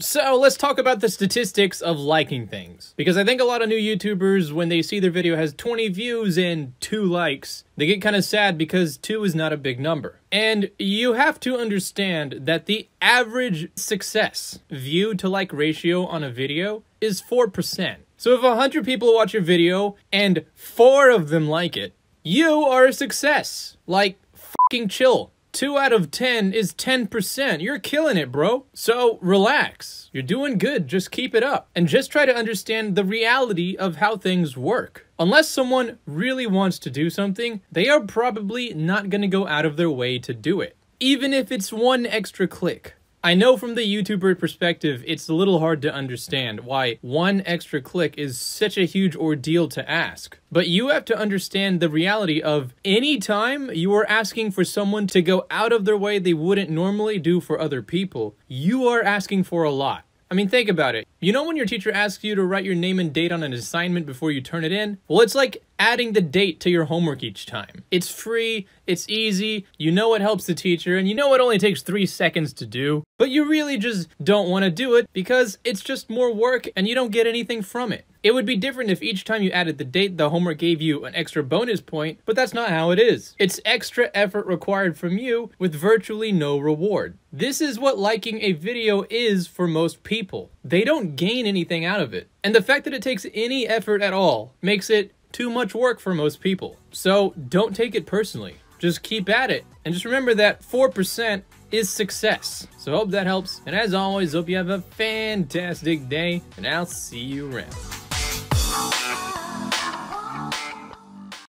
So let's talk about the statistics of liking things. Because I think a lot of new YouTubers, when they see their video has 20 views and 2 likes, they get kind of sad because 2 is not a big number. And you have to understand that the average success view to like ratio on a video is 4%. So if 100 people watch your video and 4 of them like it, you are a success. Like, fucking chill. 2 out of 10 is 10%. You're killing it, bro. So relax. You're doing good. Just keep it up. And just try to understand the reality of how things work. Unless someone really wants to do something, they are probably not going to go out of their way to do it. Even if it's one extra click. I know from the YouTuber perspective, it's a little hard to understand why one extra click is such a huge ordeal to ask. But you have to understand the reality of any time you are asking for someone to go out of their way they wouldn't normally do for other people, you are asking for a lot. I mean, think about it. You know when your teacher asks you to write your name and date on an assignment before you turn it in? Well, it's like adding the date to your homework each time. It's free, it's easy, you know it helps the teacher, and you know it only takes three seconds to do, but you really just don't want to do it because it's just more work and you don't get anything from it. It would be different if each time you added the date, the homework gave you an extra bonus point, but that's not how it is. It's extra effort required from you with virtually no reward. This is what liking a video is for most people. They don't gain anything out of it. And the fact that it takes any effort at all makes it too much work for most people. So don't take it personally. Just keep at it. And just remember that 4% is success. So hope that helps. And as always, hope you have a fantastic day and I'll see you around.